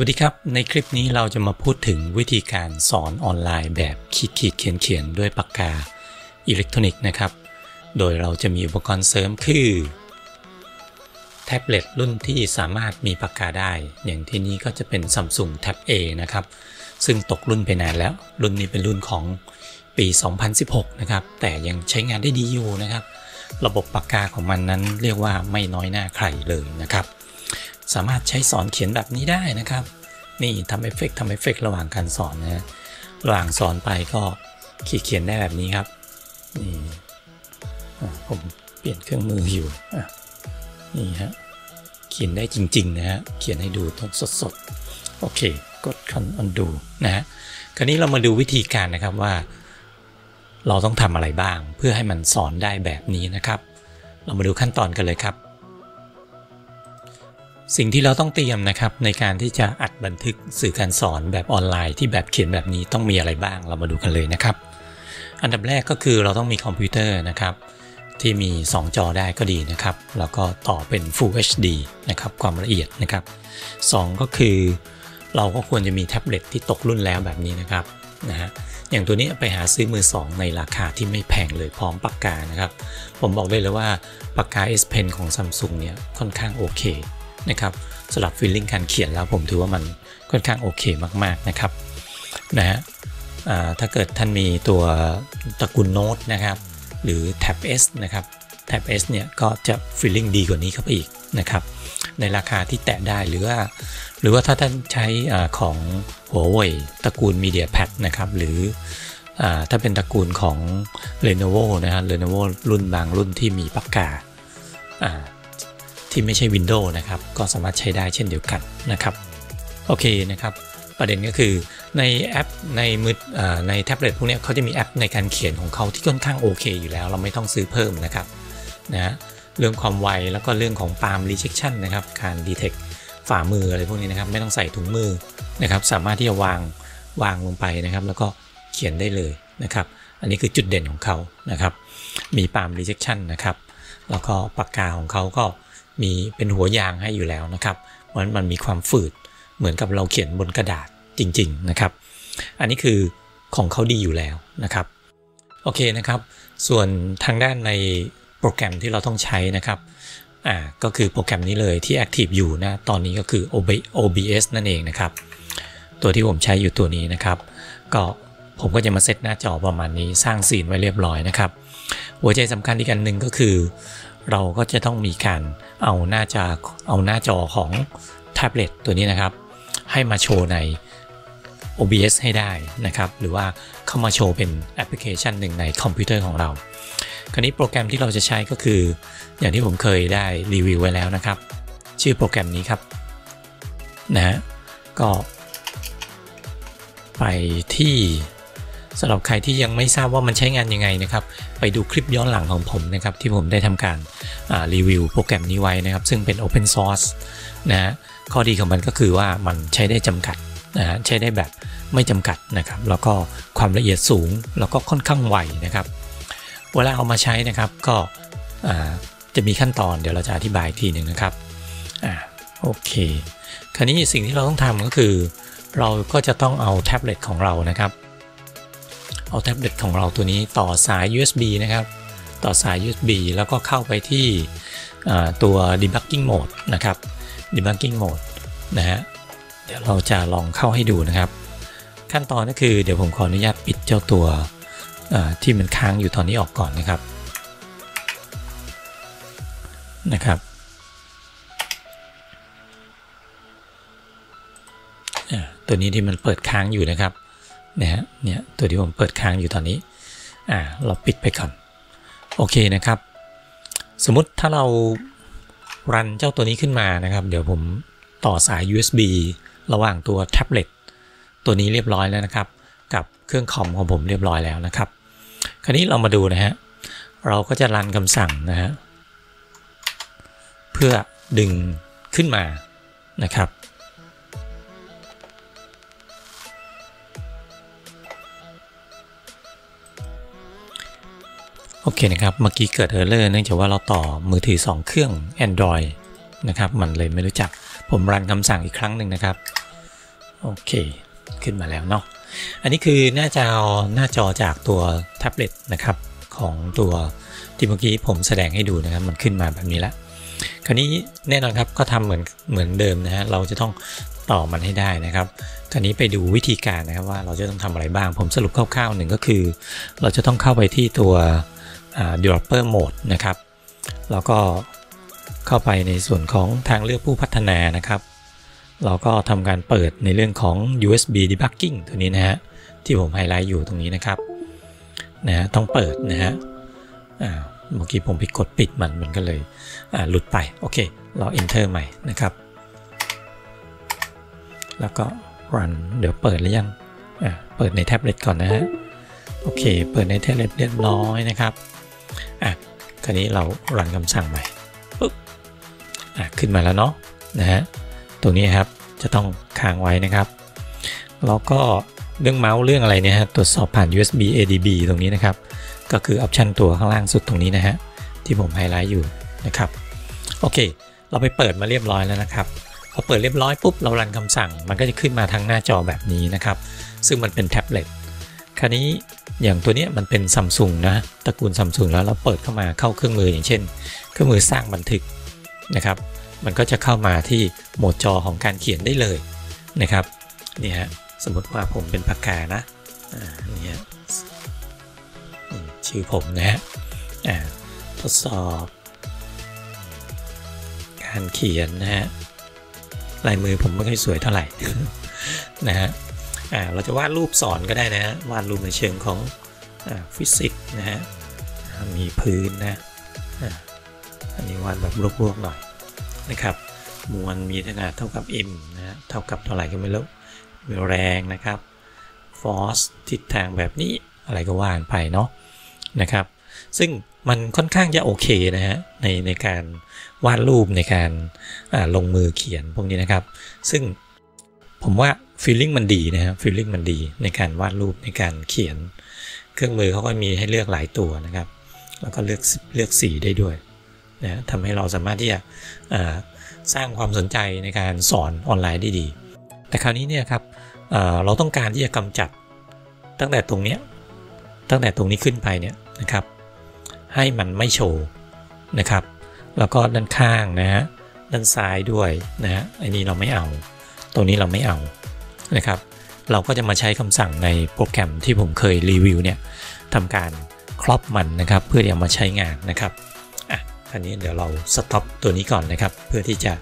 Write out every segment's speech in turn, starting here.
วัสดีครับ ในคลิปนี้เราจะมาพูดถึงวิธีการสอนออนไลน์แบบขีดขีดเขียนเขียนด้วยปากกาอิเล็กทรอนิกส์นะครับ โดยเราจะมีอุปกรณ์เสริมคือ แท็บเล็ตรุ่นที่สามารถมีปากกาได้ อย่างที่นี้ก็จะเป็น Samsung Tab A นะครับ ซึ่งตกรุ่นไปนานแล้ว รุ่นนี้เป็นรุ่นของปี 2016 นะครับ แต่ยังใช้งานได้ดีอยู่นะครับ ระบบปากกาของมันนั้นเรียกว่าไม่น้อยหน้าใครเลยนะครับ สามารถใช้สอนเขียนแบบนี้ได้นะครับ นี่ทำเอฟเฟกทำเอฟเฟกระหว่างการสอนนะระหว่างสอนไปก็ขีดเขียนได้แบบนี้ครับนี่ผมเปลี่ยนเครื่องมืออยู่นี่ฮะเขียนได้จริง ๆ นะฮะเขียนให้ดูตอนสดๆโอเค กดคัน undo นะฮะคราวนี้เรามาดูวิธีการนะครับว่า เราต้องทำอะไรบ้าง เพื่อให้มันสอนได้แบบนี้นะครับ เรามาดูขั้นตอนกันเลยครับ สิ่งที่เราต้องเตรียมนะครับในการที่จะอัดบันทึกสื่อการสอนแบบออนไลน์ที่แบบเขียนแบบนี้ต้องมีอะไรบ้างเรามาดูกันเลยนะครับ อันดับแรกก็คือเราต้องมีคอมพิวเตอร์นะครับ ที่มี 2 จอได้ก็ดีนะครับ แล้วก็ต่อเป็น Full HD นะครับความละเอียดนะครับ 2 ก็คือ เราก็ควรจะมีแท็บเล็ตที่ตกรุ่นแล้วแบบนี้นะครับนะฮะอย่างตัวนี้ไปหาซื้อมือ 2 ในราคาที่ไม่แพงเลยพร้อมปากกานะครับ ผมบอกได้เลยว่าปากกา S Pen ของ Samsung เนี่ยค่อนข้างโอเค นะครับสำหรับฟีลลิ่งการเขียนแล้วผมถือว่ามันค่อนข้างโอเคมากๆนะครับนะฮะถ้าเกิดท่านมีตัวตระกูลโน้ตนะครับหรือ Tab S นะครับ Tab S เนี่ยก็จะฟีลลิ่งดีกว่านี้เข้าไปอีกนะครับในราคาที่แตะได้หรือว่า หรือว่าถ้าท่านใช้อของหัวเว่ยตระกูล MediaPad นะครับหรืออถ้าเป็นตระกูลของ Lenovo นะครับ Lenovo รุ่นบางรุ่นที่มีปากกา ที่ไม่ใช่ Windows นะครับ ก็สามารถใช้ได้เช่นเดียวกันนะครับ โอเคนะครับ ประเด็นก็คือในแอปในมือในแท็บเล็ตพวกนี้เขาจะมีแอปในการเขียนของเขาที่ค่อนข้างโอเคอยู่แล้ว เราไม่ต้องซื้อเพิ่มนะครับนะเรื่องความไวแล้วก็เรื่องของ palm rejection นะครับ การ detect ฝ่ามืออะไรพวกนี้นะครับ ไม่ต้องใส่ถุงมือนะครับ สามารถที่จะวางวางลงไปนะครับ แล้วก็เขียนได้เลยนะครับ อันนี้คือจุดเด่นของเขานะครับ มี palm rejection นะครับ แล้วก็ปากกาของเขาก็ มีเป็นหัวยางให้อยู่แล้วนะครับเพราะฉะนั้นมันมีความฝืดเหมือนกับเราเขียนบนกระดาษจริง ๆนะครับ อันนี้คือของเขาดีอยู่แล้วนะครับโอเคนะครับ ส่วนทางด้านในโปรแกรมที่เราต้องใช้นะครับอ่าก็คือโปรแกรมนี้เลยที่ Active อยู่นะตอนนี้ก็คือ OBS นั่นเองนะครับ ตัวที่ผมใช้อยู่ตัวนี้นะครับ ก็ผมก็จะมาเซตหน้าจอประมาณนี้สร้าง scene ไว้เรียบร้อยนะครับ หัวใจสำคัญอีกอันหนึ่งก็คือ เราก็จะต้องมีการเอาหน้าจอเอาหน้าจอของแท็บเล็ตตัวนี้นะครับ ให้มาโชว์ใน OBS ให้ได้นะครับ หรือว่าเข้ามาโชว์เป็นแอปพลิเคชันหนึ่งในคอมพิวเตอร์ของเรา คราวนี้โปรแกรมที่เราจะใช้ก็คือ อย่างที่ผมเคยได้รีวิวไว้แล้วนะครับ ชื่อโปรแกรมนี้ครับนะฮะก็ไปที่สำหรับใครที่ยังไม่ทราบว่ามันใช้งานยังไงนะครับ ไปดูคลิปย้อนหลังของผมนะครับ ที่ผมได้ทำการ รีวิวโปรแกรมนี้ไว้นะครับ ซึ่งเป็น Open Source นะฮะข้อดีของมันก็คือว่ามันใช้ได้จำกัดนะฮะใช้ได้แบบไม่จำกัดนะครับ แล้วก็ความละเอียดสูงแล้วก็ค่อนข้างไวนะครับ เวลาเอามาใช้นะครับก็จะมีขั้นตอนเดี๋ยวเราจะอธิบายทีหนึ่งนะครับอ่าโอเค คราวนี้สิ่งที่เราต้องทำก็คือ เราก็จะต้องเอาแท็บเล็ตของเรานะครับ เอาแท็บเล็ตของเราตัวนี้ต่อสาย USB นะครับ ต่อสาย USB แล้วก็เข้าไปที่ตัว debugging mode นะครับ debugging mode นะฮะ เดี๋ยวเราจะลองเข้าให้ดูนะครับ ขั้นตอนก็คือเดี๋ยวผมขออนุญาตปิดเจ้าตัวที่มันค้างอยู่ตอนนี้ออกก่อนนะครับ นะครับตัวนี้ที่มันเปิดค้างอยู่นะครับนะฮะเนี่ยตัวที่ผมเปิดค้างอยู่ตอนนี้อ่าเราปิดไปก่อน โอเคนะครับ สมมติถ้าเรารันเจ้าตัวนี้ขึ้นมานะครับ เดี๋ยวผมต่อสาย USB ระหว่างตัวแท็บเล็ตตัวนี้เรียบร้อยแล้วนะครับ กับเครื่องคอมของผมเรียบร้อยแล้วนะครับ คราวนี้เรามาดูนะฮะเราก็จะรันคำสั่งนะฮะเพื่อดึงขึ้นมานะครับ โอเคนะครับ เมื่อกี้เกิดเออร์เลอร์เนื่องจากว่าเราต่อมือถือ 2 เครื่อง Android นะครับ มันเลยไม่รู้จัก ผมรันคำสั่งอีกครั้งหนึ่งนะครับ โอเค ขึ้นมาแล้วเนาะ อันนี้คือหน้าจอหน้าจอจากตัวแท็บเล็ตนะครับของตัวที่เมื่อกี้ผมแสดงให้ดูนะครับ มันขึ้นมาแบบนี้ละ คราวนี้แน่นอนครับก็ทำเหมือนเหมือนเดิมนะฮะ เราจะต้องต่อมันให้ได้นะครับ คราวนี้ไปดูวิธีการนะครับว่าเราจะต้องทำอะไรบ้าง ผมสรุปคร่าวๆหนึ่งก็คือ เราจะต้องเข้าไปที่ตัว developer mode นะครับ แล้วก็เข้าไปในส่วนของทางเลือกผู้พัฒนานะครับ เราก็ทำการเปิดในเรื่องของ USB debugging ตัวนี้นะฮะ ที่ผมไฮไลท์อยู่ตรงนี้นะครับนะฮะต้องเปิดนะฮะเมื่อกี้ผมไปกดปิดมันมันก็เลยหลุดไป โอเค เรา enter ใหม่นะครับ แล้วก็ run เดี๋ยวเปิดหรือยังเปิดในแท็บเล็ตก่อนนะฮะ โอเค เปิดในแท็บเล็ตเรียบร้อยนะครับ อะคราวนี้เรา run คำสั่งใหม่ปุ๊บอะขึ้นมาแล้วเนาะนะฮะตรงนี้ครับจะต้องค้างไว้นะครับแล้วก็เรื่องเมาส์เรื่องอะไรเนี่ยฮะตรวจสอบผ่าน USB ADB ตรงนี้นะครับ ก็คือ option ตัวข้างล่างสุดตรงนี้นะฮะที่ผมไฮไลท์อยู่นะครับโอเค เราไปเปิดมาเรียบร้อยแล้วนะครับพอเปิดเรียบร้อยปุ๊บเรารันคำสั่ง มันก็จะขึ้นมาทางหน้าจอแบบนี้นะครับ ซึ่งมันเป็นแท็บเล็ตคราวนี้ อย่างตัวนี้มันเป็นซัมซุงนะตระกูลซัมซุงแล้วเราเปิดเข้ามาเข้าเครื่องมืออย่างเช่น เครื่องมือสร้างบันทึกนะครับ มันก็จะเข้ามาที่โหมดจอของการเขียนได้เลยนะครับนี่ฮะสมมติว่าผมเป็นปากกานะอ่านี่ฮะชื่อผมนะฮะอ่าทดสอบ การเขียนนะฮะลายมือผมไม่ค่อยสวยเท่าไหร่นะฮะ เราจะวาดรูปสอนก็ได้นะฮะวาดรูปในเชิงของอฟิสิกส์นะฮะมีพื้นนะอันนี้วาดแบบรวบๆหน่อยนะครับมวลมีขนาดเท่ากับ m นะฮะเท่ากับเท่าไหร่ก็ไม่รู้มีแรงนะครับ force ทิศทางแบบนี้อะไรก็ว่านไปเนาะนะครับ ซึ่งมันค่อนข้างจะโอเคนะฮะในในการวาดรูปในการลงมือเขียนพวกนี้นะครับ ซึ่งผมว่า ฟีลลิ่งมันดีนะฮะฟีลลิ่งมันดีในการวาดรูปในการเขียน เครื่องมือเขาก็มีให้เลือกหลายตัวนะครับ แล้วก็เลือกเลือกสีได้ด้วยนะทำให้เราสามารถที่จะสร้างความสนใจในการสอนออนไลน์ได้ดี แต่คราวนี้เนี่ยครับเเราต้องการที่จะกำจัดตั้งแต่ตรงเนี้ยตั้งแต่ตรงนี้ขึ้นไปเนี่ยนะครับ ให้มันไม่โชว์นะครับ แล้วก็ด้านข้างนะฮะด้านซ้ายด้วยนะฮะอันนี้เราไม่เอา ตรงนี้เราไม่เอา นะครับ เราก็จะมาใช้คำสั่งในโปรแกรมที่ผมเคยรีวิวเนี่ยทำการครอบมันนะครับ เพื่อที่จะมาใช้งานนะครับอะคราวนี้เดี๋ยวเรา stop ตัวนี้ก่อนนะครับ เพื่อที่จะ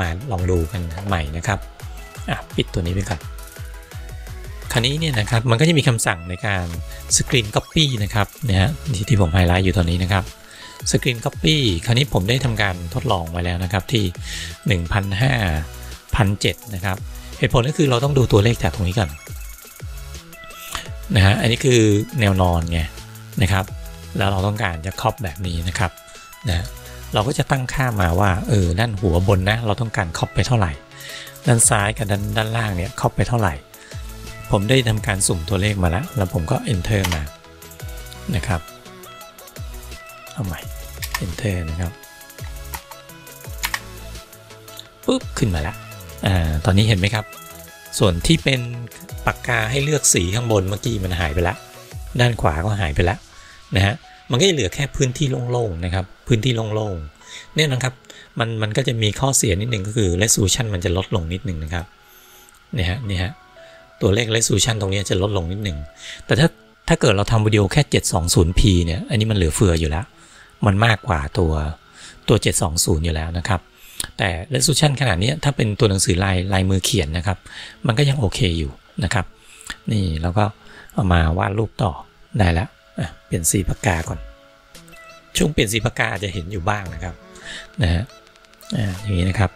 มาลองดูกันใหม่นะครับอะปิดตัวนี้ไปก่อนคราวนี้เนี่ยนะครับมันก็จะมีคำสั่งในการ screen copy นะครับนะฮะที่ที่ผมไฮไลท์อยู่ตอนนี้นะครับ screen copy คราวนี้ผมได้ทำการทดลองไว้แล้วนะครับที่ 1,500 1,700นะครับ เหตุผลก็คือเราต้องดูตัวเลขจากตรงนี้ก่อนนะฮะอันนี้คือแนวนอนไงนะครับ แล้วเราต้องการจะครอบแบบนี้นะครับนะเราก็จะตั้งค่ามาว่าเออด้านหัวบนนะเราต้องการครอบไปเท่าไหร่ ด้านซ้ายกับด้านด้านล่างเนี่ยครอบไปเท่าไหร่ ผมได้ทำการสุ่มตัวเลขมาแล้ว แล้วผมก็ enter มานะครับเอาใหม่ enter นะครับปุ๊บขึ้นมาแล้ว อ่าตอนนี้เห็นไหมครับ ส่วนที่เป็นปากกาให้เลือกสีข้างบนเมื่อกี้มันหายไปแล้วด้านขวาก็หายไปแล้วนะฮะมันก็จะเหลือแค่พื้นที่โล่งๆนะครับ พื้นที่โล่งๆเนี่ยนะครับมันมันก็จะมีข้อเสียนิดหนึ่งก็คือ resolution มันจะลดลงนิดหนึ่งนะครับเนี่ยฮะเนี่ยฮะตัวเลข resolution ตรงนี้จะลดลงนิดหนึ่งแต่ถ้าถ้าเกิดเราทำวิดีโอแค่ 720p เนี่ยอันนี้มันเหลือเฟืออยู่แล้ว มันมากกว่าตัวตัว 720 อยู่แล้วนะครับ แต่ resolution ขนาดนี้ถ้าเป็นตัวหนังสือลายลายมือเขียนนะครับ มันก็ยังโอเคอยู่นะครับ นี่เราก็เอามาวาดรูปต่อได้แล้วเปลี่ยนสีปากกาก่อน ช่วงเปลี่ยนสีปากกาจะเห็นอยู่บ้างนะครับนะฮะอย่างนี้นะครับ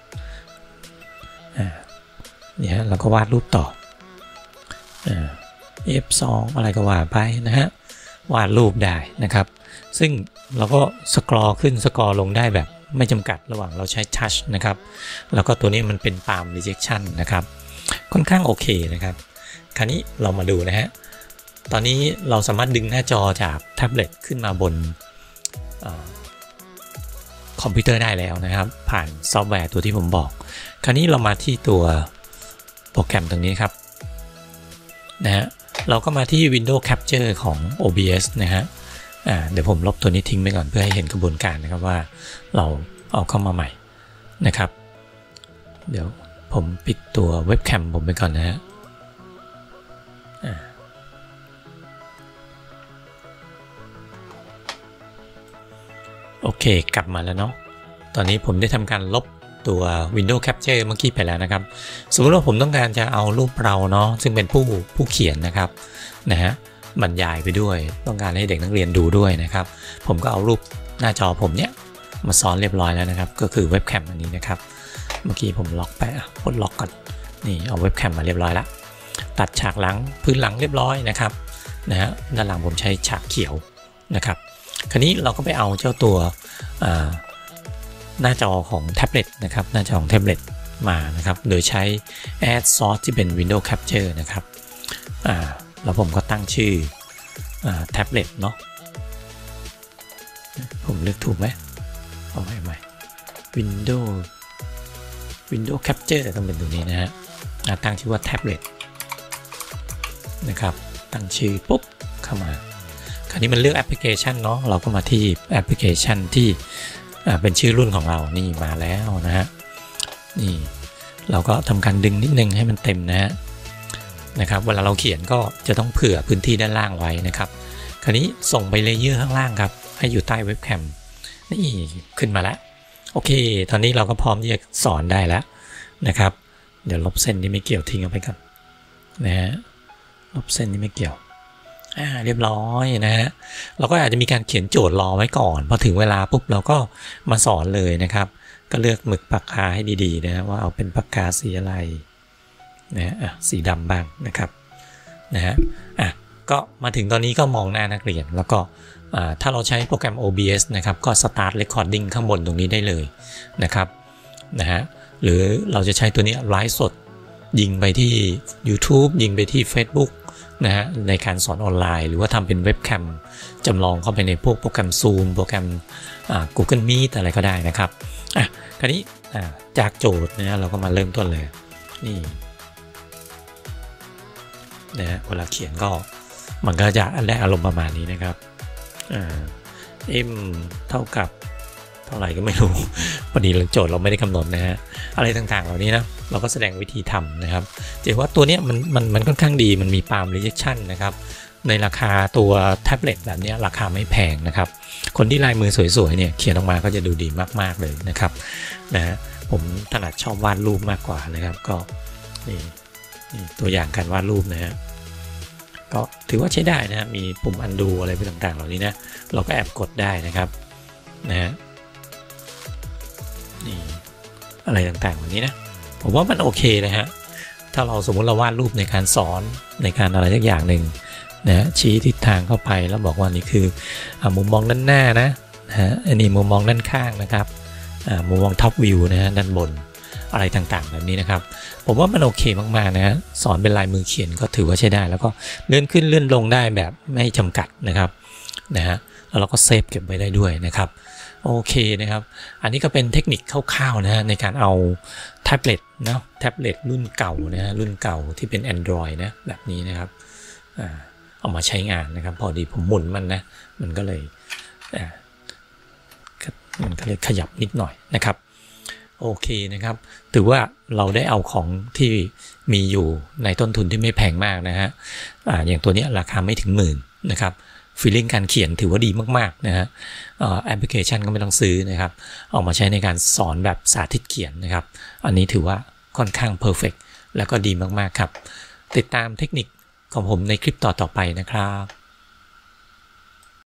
นี่ฮะเราก็วาดรูปต่อ F2 อะไรก็ว่าไปนะฮะวาดรูปได้นะครับ ซึ่งเราก็สกรอขึ้นสกรอลงได้แบบ ไม่จำกัดระหว่างเราใช้ touch นะครับ แล้วก็ตัวนี้มันเป็น palm rejection นะครับ ค่อนข้างโอเคนะครับ คราวนี้เรามาดูนะฮะ ตอนนี้เราสามารถดึงหน้าจอจากแท็บเล็ตขึ้นมาบนคอมพิวเตอร์ได้แล้วนะครับ ผ่านซอฟต์แวร์ตัวที่ผมบอก คราวนี้เรามาที่ตัวโปรแกรมตรงนี้ครับนะฮะเราก็มาที่ Windows Capture ของ OBS นะฮะ เดี๋ยวผมลบตัวนี้ทิ้งไปก่อนเพื่อให้เห็นกระบวนการนะครับว่าเราเอาเข้ามาใหม่นะครับ เดี๋ยวผมปิดตัวเว็บแคมผมไปก่อนนะฮะโอเค กลับมาแล้วเนาะ ตอนนี้ผมได้ทำการลบตัว Windows Capture เมื่อกี้ไปแล้วนะครับ สมมติว่าผมต้องการจะเอารูปเราเนาะซึ่งเป็นผู้ผู้เขียนนะครับนะฮะ บรรยายไปด้วย ต้องการให้เด็กนักเรียนดูด้วยนะครับ ผมก็เอารูปหน้าจอผมเนี้ยมาซ้อนเรียบร้อยแล้วนะครับ ก็คือเว็บแคมอันนี้นะครับ เมื่อกี้ผมล็อกไปปลดล็อกก่อนนี่เอาเว็บแคมมาเรียบร้อยแล้วตัดฉากหลังพื้นหลังเรียบร้อยนะครับนะฮะด้านหลังผมใช้ฉากเขียวนะครับ คราวนี้เราก็ไปเอาเจ้าตัวหน้าจอของแท็บเล็ตนะครับหน้าจอของแท็บเล็ตมานะครับ โดยใช้ add source ที่เป็น Windows Capture นะครับ แล้วผมก็ตั้งชื่อแท็บเล็ตเนาะผมเลือกถูกไหมเอาใหม่ใหม่ Windows Windows Capture ต้องเป็นตัวนี้นะฮะตั้งชื่อว่าแท็บเล็ตนะครับ ตั้งชื่อปุ๊บเข้ามา คราวนี้มันเลือกแอปพลิเคชันเนาะเราก็มาที่แอปพลิเคชันที่เป็นชื่อรุ่นของเรานี่มาแล้วนะฮะนี่เราก็ทำการดึงนิดนึงให้มันเต็มนะฮะ นะครับเวลาเราเขียนก็จะต้องเผื่อพื้นที่ด้านล่างไว้นะครับ คราวนี้ส่งไป layer ข้างล่างครับ ให้อยู่ใต้เว็บแคมนี่ขึ้นมาแล้ว โอเค ตอนนี้เราก็พร้อมที่จะสอนได้แล้วนะครับ เดี๋ยวลบเส้นที่ไม่เกี่ยวทิ้งเอาไปก่อนนะฮะลบเส้นที่ไม่เกี่ยวอ่าเรียบร้อยนะฮะเราก็อาจจะมีการเขียนโจทย์รอไว้ก่อนพอถึงเวลาปุ๊บเราก็มาสอนเลยนะครับ ก็เลือกหมึกปากกาให้ดีๆนะว่าเอาเป็นปากกาสีอะไร นะะสีดำบ้างนะครับนะฮะอะก็มาถึงตอนนี้ก็มองหน้านักเรียน แล้วก็ถ้าเราใช้โปรแกรม OBS นะครับก็ start recording ข้างบนตรงนี้ได้เลยนะครับนะฮะหรือเราจะใช้ตัวนี้ไลฟ์สดยิงไปที่ YouTube ยิงไปที่ Facebook นะฮะในการสอนออนไลน์ หรือว่าทำเป็นเว็บแคมจำลองเข้าไปในพวกโปรแกรม Zoom โปรแกรม Google Meet อะไรก็ได้นะครับอะคราวนี้จากโจทย์นะเราก็มาเริ่มต้นเลยนี่ นะฮะเวลาเขียนก็มันก็จะได้อารมณ์ประมาณนี้นะครับเอ่า m เท่ากับเท่าไหร่ก็ไม่รู้พอดีโจทย์เราไม่ได้กำหนดนะฮะอะไรต่างๆ เหล่านี้นะเราก็แสดงวิธีทำนะครับจะว่าตัวนี้มันมันมันค่อนข้างดีมันมีปาล์มรีเจคชั่นนะครับในราคาตัวแท็บเล็ตแบบนี้ราคาไม่แพงนะครับ คนที่ลายมือสวยๆเนี่ยเขียนออกมาก็จะดูดีมากๆเลยนะครับนะฮะผมถนัดชอบวาดรูปมากกว่านะครับก็นี่ ตัวอย่างการวาดรูปนะฮะก็ถือว่าใช้ได้นะมีปุ่มอันดูอะไรไปต่างๆ เหล่านี้นะเราก็แอบกดได้นะครับนะฮะนี่อะไรต่างๆเหล่านี้นะผมว่ามันโอเคนะฮะถ้าเราสมมติเราวาดรูปในการสอนในการอะไรสักอย่างหนึ่งนะชี้ทิศทางเข้าไปแล้วบอกว่านี่คืออมุมมองด้านหน้านะฮะอันนี้มุมมองด้านข้างนะครับมุมมองท็อปวิวนะฮะด้านบน อะไรต่างๆ แบบนี้นะครับ ผมว่ามันโอเคมากๆนะสอนเป็นลายมือเขียนก็ถือว่าใช้ได้ แล้วก็เลื่อนขึ้นเลื่อนลงได้แบบไม่จำกัดนะครับนะฮะแล้วเราก็เซฟเก็บไว้ได้ด้วยนะครับโอเคนะครับ อันนี้ก็เป็นเทคนิคคร่าวๆนะฮะในการเอาแท็บเล็ตนะแท็บเล็ตรุ่นเก่านะฮะรุ่นเก่าที่เป็น Android นะแบบนี้นะครับเอามาใช้งานนะครับ พอดีผมหมุนมันนะมันก็เลยมันก็เลยขยับนิดหน่อยนะครับ โอเคนะครับ ถือว่าเราได้เอาของที่มีอยู่ในต้นทุนที่ไม่แพงมากนะฮะออย่างตัวนี้ราคาไม่ถึงหมื่นนะครับ feeling การเขียนถือว่าดีมากๆนะฮะแอปพลิเคชันก็ไม่ต้องซื้อนะครับ เอามาใช้ในการสอนแบบสาธิตเขียนนะครับ อันนี้ถือว่าค่อนข้าง perfect แล้วก็ดีมากๆครับ ติดตามเทคนิคของผมในคลิปต่อๆไปนะครับ